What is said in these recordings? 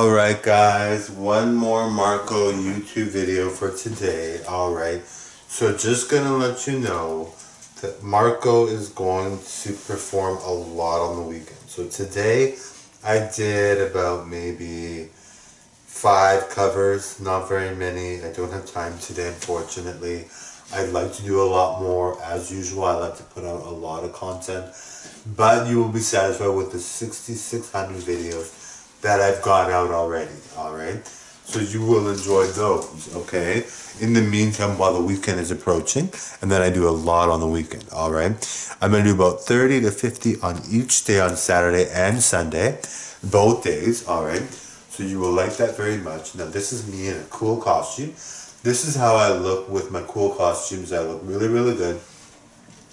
Alright guys, one more Marco YouTube video for today. Alright, so just gonna let you know that Marco is going to perform a lot on the weekend. So today I did about maybe five covers, not very many. I don't have time today unfortunately. I'd like to do a lot more. As usual, I like to put out a lot of content. But you will be satisfied with the 6,600 videos that I've got out already, alright? So you will enjoy those, okay? In the meantime, while the weekend is approaching, and then I do a lot on the weekend, alright? I'm gonna do about 30 to 50 on each day on Saturday and Sunday, both days, alright? So you will like that very much. Now this is me in a cool costume. This is how I look with my cool costumes. I look really, really good.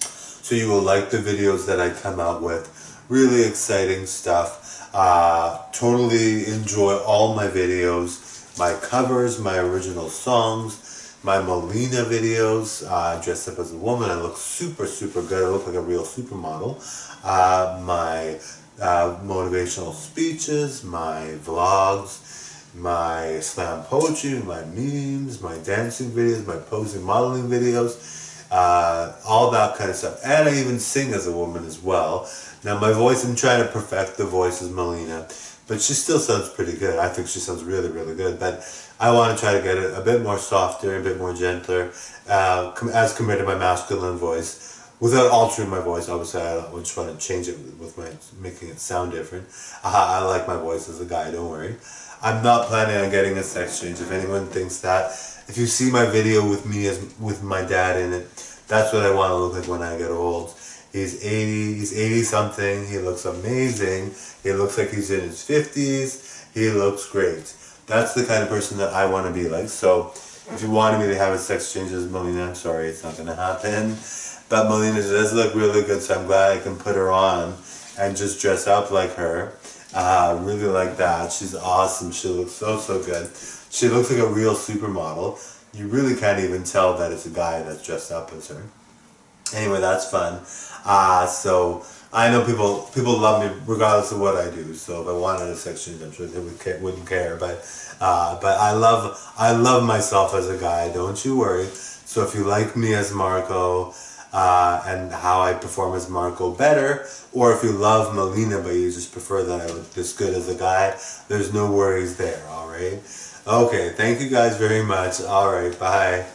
So you will like the videos that I come out with. Really exciting stuff. Uh, totally enjoy all my videos, my covers, my original songs, my Melina videos. Uh, dressed up as a woman, I look super, super good. I look like a real supermodel. Uh, my uh, motivational speeches, my vlogs, my slam poetry, my memes, my dancing videos, my posing modeling videos, uh, all that kind of stuff. And I even sing as a woman as well. Now my voice, I'm trying to perfect the voice as Melina, but she still sounds pretty good. I think she sounds really, really good. But I want to try to get it a bit more softer, a bit more gentler, uh, as compared to my masculine voice. Without altering my voice, obviously I would try to change it with my, making it sound different. I like my voice as a guy, don't worry. I'm not planning on getting a sex change. If anyone thinks that, if you see my video with me as with my dad in it, that's what I want to look like when I get old. He's 80, he's 80 something. He looks amazing. He looks like he's in his 50s. He looks great. That's the kind of person that I want to be like. So if you wanted me to have a sex change as Melina, I'm sorry, it's not going to happen. But Melina does look really good, so I'm glad I can put her on and just dress up like her. Uh, really like that. She's awesome. She looks so, so good. She looks like a real supermodel. You really can't even tell that it's a guy that's dressed up as her. Anyway, that's fun. Uh, so I know people people love me regardless of what I do. So if I wanted a sex change, I'm sure they would wouldn't care. But uh, but I love I love myself as a guy. Don't you worry. So if you like me as Marco uh, and how I perform as Marco better, or if you love Melina but you just prefer that I look this good as a guy, there's no worries there. All right. Okay. Thank you guys very much. All right. Bye.